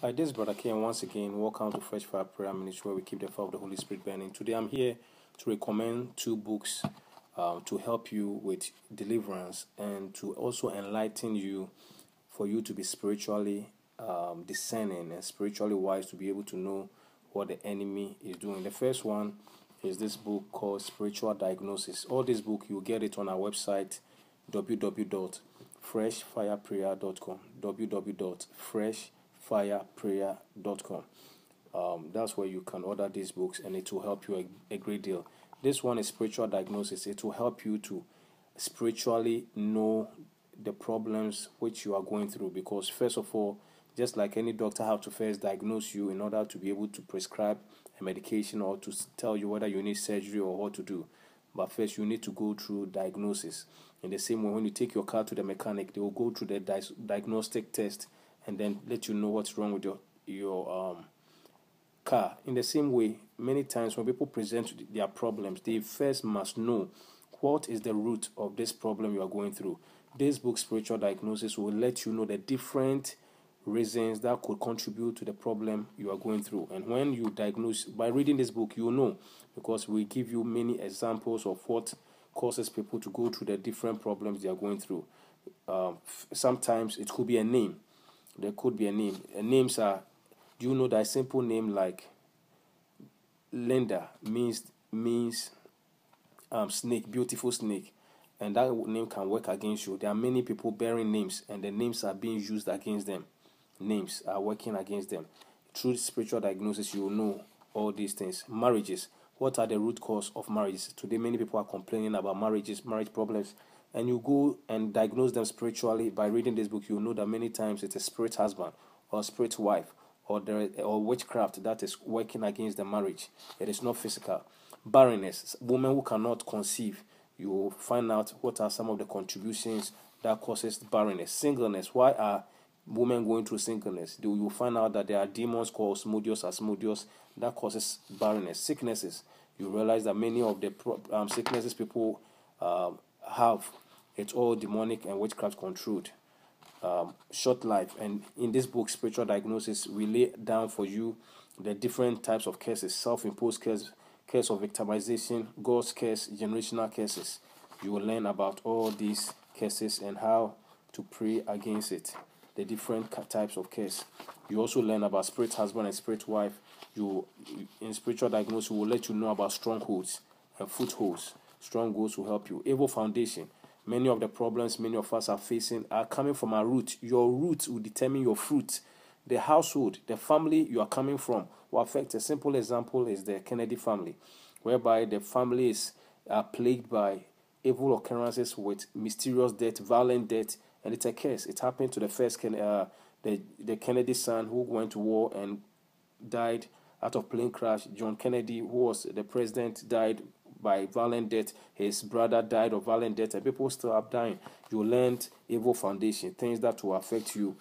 Hi, this is Brother Kay once again. Welcome to Fresh Fire Prayer Ministry where we keep the fire of the Holy Spirit burning. Today I'm here to recommend two books um, to help you with deliverance and to also enlighten you for you to be spiritually um, discerning and spiritually wise to be able to know what the enemy is doing. The first one is this book called Spiritual Diagnosis. All this book you get it on our website www.freshfireprayer.com www.freshfireprayer.com um, that's where you can order these books and it will help you a, a great deal. This one is spiritual diagnosis. It will help you to spiritually know the problems which you are going through because first of all just like any doctor have to first diagnose you in order to be able to prescribe a medication or to tell you whether you need surgery or what to do. But first you need to go through diagnosis. In the same way when you take your car to the mechanic they will go through the di- diagnostic test and then let you know what's wrong with your your um, car in the same way many times when people present their problems they first must know what is the root of this problem you are going through this book spiritual diagnosis will let you know the different reasons that could contribute to the problem you are going through. And when you diagnose by reading this book, you know because we give you many examples of what causes people to go through the different problems they are going through. Um, sometimes it could be a name. There could be a name. And names are. Do you know that simple name like Linda means means um, snake, beautiful snake, and that name can work against you. There are many people bearing names, and the names are being used against them names are working against them. Through spiritual diagnosis, you will know all these things. Marriages. What are the root cause of marriages? Today, many people are complaining about marriages, marriage problems, and you go and diagnose them spiritually by reading this book. You know that many times it's a spirit husband or spirit wife or there or witchcraft that is working against the marriage. It is not physical. Barrenness. Women who cannot conceive. You will find out what are some of the contributions that causes barrenness. Singleness. Why are women going through singleness, Do you find out that there are demons called Asmodeus, Asmodeus that causes barrenness. Sicknesses, you realize that many of the um, sicknesses people um, have, it's all demonic and witchcraft controlled. Um, short life, and in this book, Spiritual Diagnosis, we lay down for you the different types of cases self-imposed case, case of victimization, God's case, generational cases. You will learn about all these cases and how to pray against it the different types of case. You also learn about spirit husband and spirit wife. You in spiritual diagnosis will let you know about strongholds and footholds. Strongholds will help you. Evil foundation. Many of the problems many of us are facing are coming from our root. Your root will determine your fruit. The household, the family you are coming from will affect. A simple example is the Kennedy family, whereby the family is plagued by evil occurrences with mysterious death, violent death, and it's a case. It happened to the first uh, the the Kennedy son who went to war and died out of plane crash. John Kennedy, who was the president, died by violent death. His brother died of violent death, and people still are dying. You learned evil foundation, things that will affect you.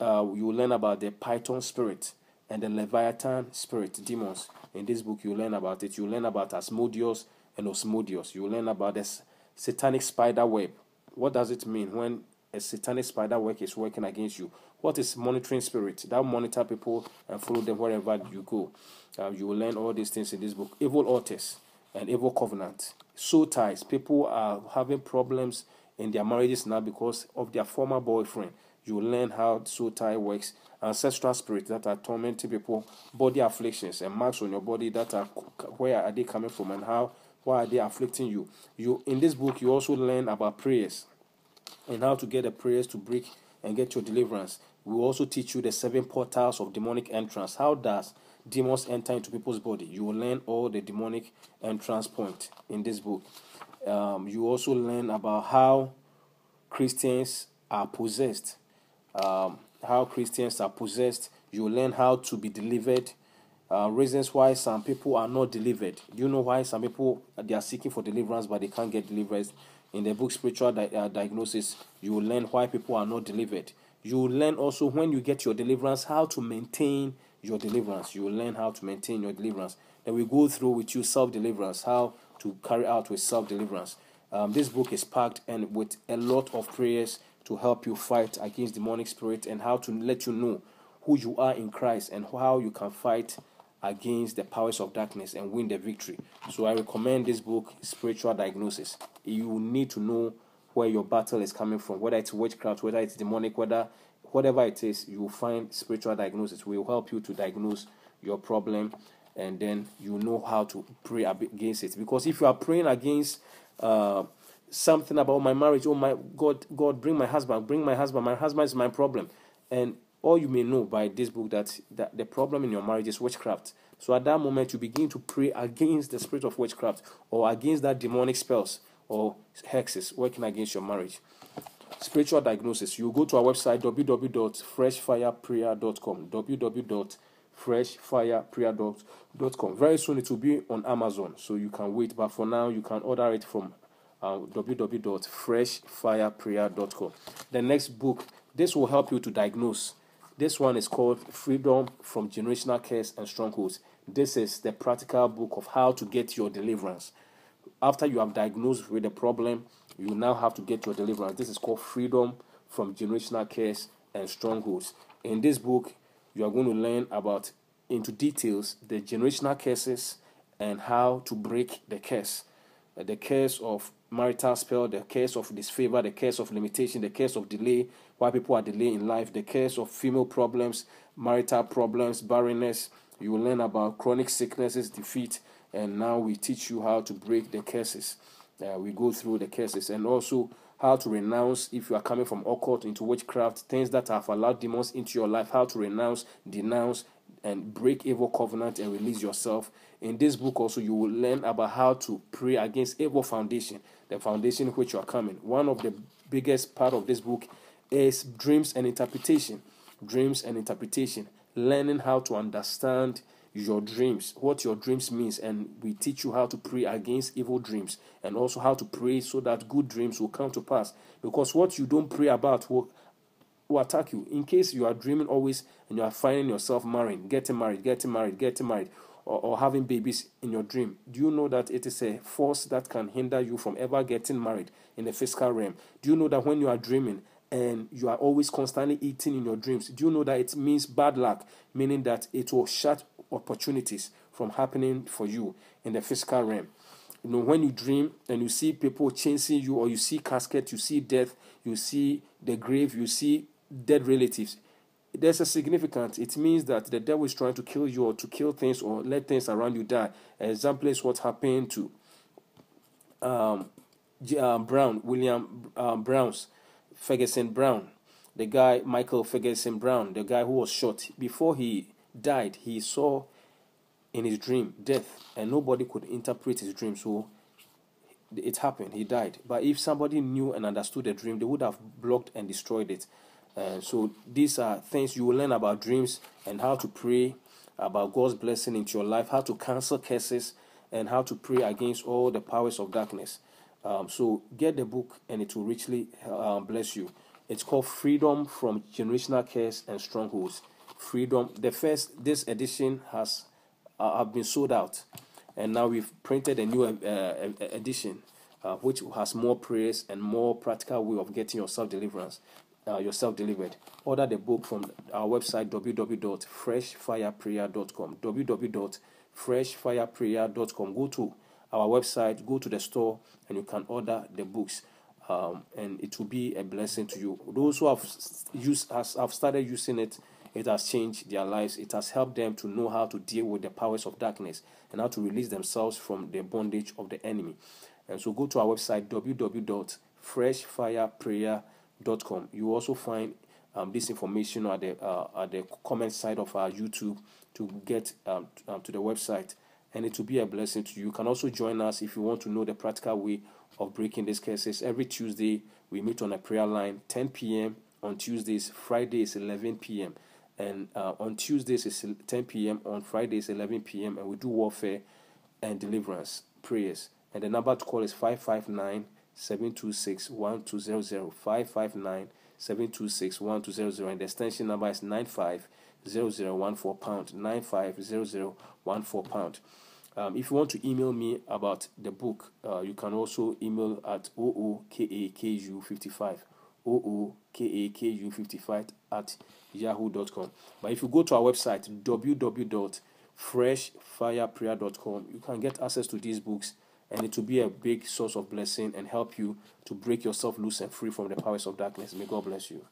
Uh, you learn about the Python spirit and the Leviathan spirit, demons. In this book, you learn about it. You learn about Asmodeus and Osmodius. You learn about this satanic spider web. What does it mean when a satanic spider web is working against you. What is monitoring spirit? That monitor people and follow them wherever you go. Uh, you will learn all these things in this book. Evil altars and evil covenant. Soul ties. People are having problems in their marriages now because of their former boyfriend. You learn how soul tie works. Ancestral spirits that are tormenting people, body afflictions and marks on your body that are where are they coming from and how why are they afflicting you? You in this book you also learn about prayers and how to get the prayers to break and get your deliverance. We also teach you the seven portals of demonic entrance. How does demons enter into people's body? You will learn all the demonic entrance point in this book. Um, you also learn about how Christians are possessed. Um, how Christians are possessed. You learn how to be delivered. Uh, reasons why some people are not delivered. Do you know why some people they are seeking for deliverance but they can't get delivered? in the book Spiritual Di- uh, Diagnosis, you will learn why people are not delivered. You will learn also when you get your deliverance how to maintain your deliverance. You will learn how to maintain your deliverance. Then we go through with you self deliverance, how to carry out with self deliverance. Um, this book is packed and with a lot of prayers to help you fight against demonic spirit and how to let you know who you are in Christ and how you can fight against the powers of darkness and win the victory. So I recommend this book, Spiritual Diagnosis. You need to know where your battle is coming from, whether it's witchcraft, whether it's demonic, whether whatever it is, you will find spiritual diagnosis. Will help you to diagnose your problem and then you know how to pray against it. Because if you are praying against uh, something about my marriage, oh my God, God, bring my husband, bring my husband, my husband is my problem. And all you may know by this book that, that the problem in your marriage is witchcraft. So at that moment, you begin to pray against the spirit of witchcraft or against that demonic spells or hexes working against your marriage. Spiritual diagnosis. You go to our website www.freshfireprayer.com. www.freshfireprayer.com. Very soon it will be on Amazon, so you can wait. But for now, you can order it from uh, www.freshfireprayer.com. The next book. This will help you to diagnose. This one is called Freedom from Generational Curse and Strongholds. This is the practical book of how to get your deliverance after you have diagnosed with the problem, you now have to get your deliverance. This is called freedom from generational curse and strongholds. In this book, you are going to learn about into details the generational curses and how to break the curse. The curse of marital spell, the curse of disfavor, the curse of limitation, the curse of delay, why people are delayed in life, the curse of female problems, marital problems, barrenness. You will learn about chronic sicknesses, defeat, and now we teach you how to break the curses. Uh, we go through the cases and also how to renounce if you are coming from occult into witchcraft, things that have allowed demons into your life, how to renounce, denounce, and break evil covenant and release yourself. In this book, also, you will learn about how to pray against evil foundation, the foundation which you are coming. One of the biggest part of this book is dreams and interpretation. Dreams and interpretation, learning how to understand your dreams, what your dreams means, and we teach you how to pray against evil dreams and also how to pray so that good dreams will come to pass. Because what you don't pray about will, will attack you. In case you are dreaming always and you are finding yourself marrying, getting married, getting married, getting married, or, or having babies in your dream, do you know that it is a force that can hinder you from ever getting married in the physical realm? Do you know that when you are dreaming, and you are always constantly eating in your dreams, do you know that it means bad luck? Meaning that it will shut opportunities from happening for you in the physical realm. You know, when you dream and you see people chasing you, or you see casket, you see death, you see the grave, you see dead relatives. There's a significance. It means that the devil is trying to kill you or to kill things or let things around you die. An example is what happened to um, um, Brown, William um, Brown's Ferguson Brown, the guy Michael Ferguson Brown, the guy who was shot before he died, he saw in his dream death, and nobody could interpret his dream. So it happened. He died. But if somebody knew and understood the dream, they would have blocked and destroyed it. Uh, so these are things you will learn about dreams and how to pray about God's blessing into your life, how to cancel curses, and how to pray against all the powers of darkness. Um, so get the book, and it will richly uh, bless you. It's called Freedom from Generational Curse and Strongholds freedom. The first this edition has uh, have been sold out, and now we've printed a new uh, edition, uh, which has more prayers and more practical way of getting yourself deliverance, uh, yourself delivered. Order the book from our website www.freshfireprayer.com. www.freshfireprayer.com. Go to our website, go to the store, and you can order the books. Um, and it will be a blessing to you. Those who have used has have started using it it has changed their lives. It has helped them to know how to deal with the powers of darkness and how to release themselves from the bondage of the enemy. And so go to our website www.freshfireprayer.com. You also find um, this information at the uh, at the comment side of our YouTube to get um, um, to the website, and it will be a blessing to you. You can also join us if you want to know the practical way of breaking these curses. Every Tuesday we meet on a prayer line, 10 p.m. on Tuesdays, Fridays 11 p.m and uh, on Tuesdays it's 10 p.m. On Fridays 11 p.m. and we do warfare and deliverance prayers. And the number to call is 559 726 1200 559 726 1200 and the extension number is 950014 pound 950014 pound. Um, if you want to email me about the book, uh, you can also email at ookaku55 ookaku55 at yahoo.com. But if you go to our website, www.freshfireprayer.com, you can get access to these books and it will be a big source of blessing and help you to break yourself loose and free from the powers of darkness. May God bless you.